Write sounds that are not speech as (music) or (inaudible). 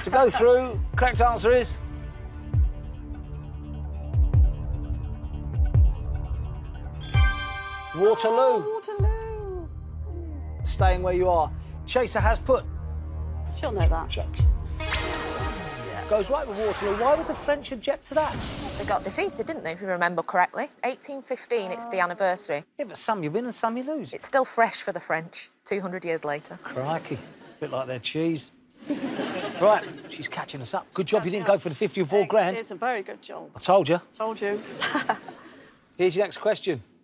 to go through, correct answer is. Waterloo. Waterloo. Staying where you are. Chaser has put. She'll know that. Check. Goes right with Waterloo. Why would the French object to that? They got defeated, didn't they, if you remember correctly? 1815, it's the anniversary. Yeah, but some you win and some you lose. It's still fresh for the French, 200 years later. Crikey. A bit like their cheese. (laughs) right, she's catching us up. Good job you didn't go for the 54 grand. It's a very good job. I told you. Told you. Here's your next question.